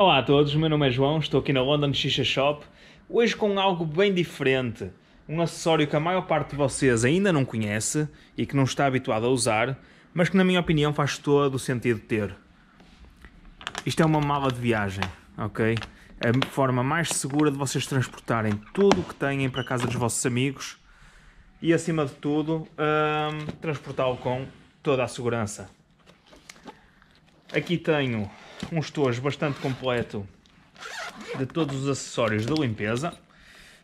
Olá a todos, meu nome é João, estou aqui na London Shisha Shop, hoje com algo bem diferente, um acessório que a maior parte de vocês ainda não conhece e que não está habituado a usar, mas que na minha opinião faz todo o sentido ter. Isto é uma mala de viagem, ok? A forma mais segura de vocês transportarem tudo o que têm para casa dos vossos amigos e acima de tudo hum, transportá-lo com toda a segurança. Aqui tenho um estojo bastante completo de todos os acessórios de limpeza.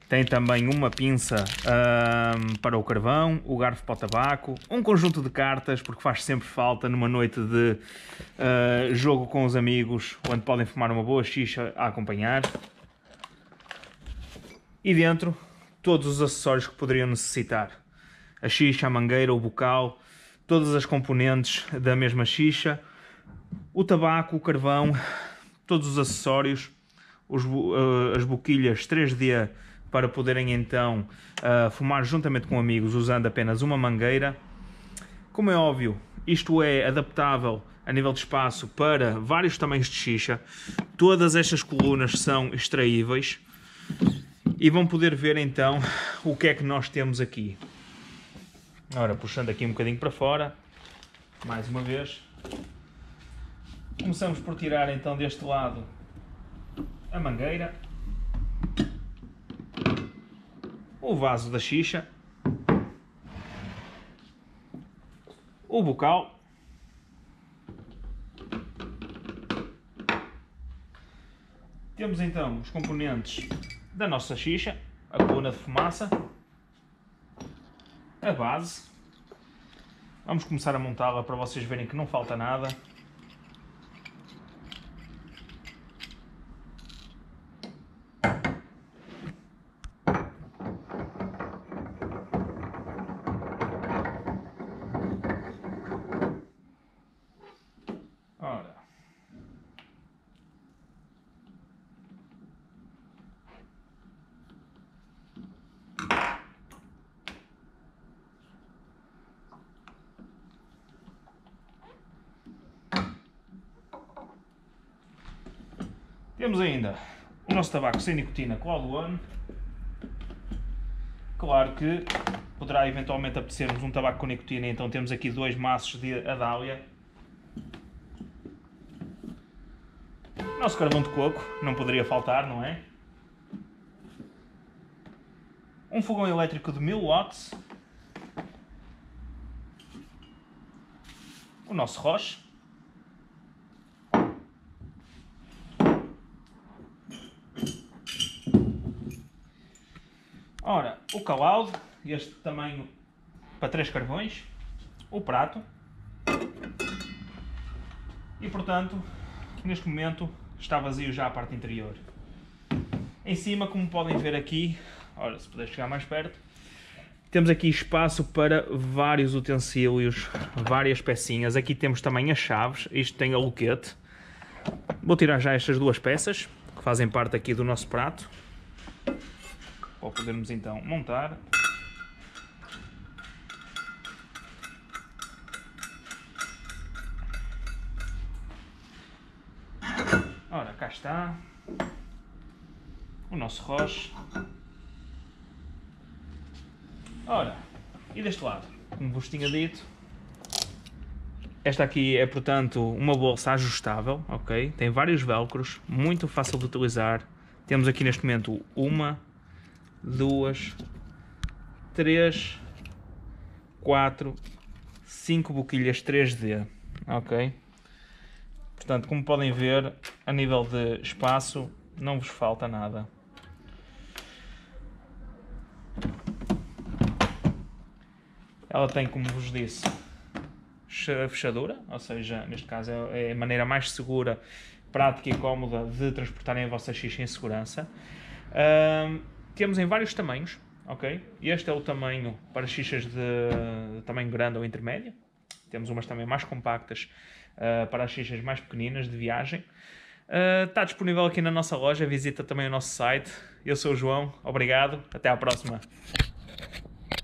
Tem também uma pinça hum, para o carvão, o garfo para o tabaco, um conjunto de cartas, porque faz sempre falta numa noite de uh, jogo com os amigos, onde podem fumar uma boa xixa a acompanhar. E dentro, todos os acessórios que poderiam necessitar. A xixa, a mangueira, o bocal, todas as componentes da mesma xixa, o tabaco, o carvão, todos os acessórios, os, uh, as boquilhas 3D para poderem então uh, fumar juntamente com amigos usando apenas uma mangueira. Como é óbvio, isto é adaptável a nível de espaço para vários tamanhos de xixa. Todas estas colunas são extraíveis e vão poder ver então o que é que nós temos aqui. Ora, puxando aqui um bocadinho para fora, mais uma vez. Começamos por tirar então deste lado a mangueira, o vaso da xixa, o bocal, temos então os componentes da nossa xixa, a coluna de fumaça, a base. Vamos começar a montá-la para vocês verem que não falta nada. Temos ainda o nosso tabaco sem nicotina com One. Claro que poderá eventualmente apetecermos um tabaco com nicotina, então temos aqui dois maços de Adália. Nosso carvão de coco, não poderia faltar, não é? Um fogão elétrico de 1000 watts. O nosso Roche. Ora, o calaudo, este tamanho para 3 carvões, o prato e portanto, neste momento está vazio já a parte interior. Em cima, como podem ver aqui, ora, se puder chegar mais perto, temos aqui espaço para vários utensílios, várias pecinhas. Aqui temos também as chaves, isto tem aluquete. Vou tirar já estas duas peças, que fazem parte aqui do nosso prato para podermos então montar. Ora, cá está o nosso roche. Ora, e deste lado, como vos tinha dito, esta aqui é, portanto, uma bolsa ajustável, ok? Tem vários velcros, muito fácil de utilizar. Temos aqui neste momento uma, duas, três, quatro, cinco boquilhas 3D, ok? Portanto, como podem ver, a nível de espaço não vos falta nada. Ela tem, como vos disse, fechadura, ou seja, neste caso é, é a maneira mais segura, prática e cómoda de transportarem a vossa xixa em segurança. Temos em vários tamanhos, ok? Este é o tamanho para xixas de, de tamanho grande ou intermédio. Temos umas também mais compactas uh, para as xixas mais pequeninas de viagem. Uh, está disponível aqui na nossa loja, visita também o nosso site. Eu sou o João, obrigado, até à próxima.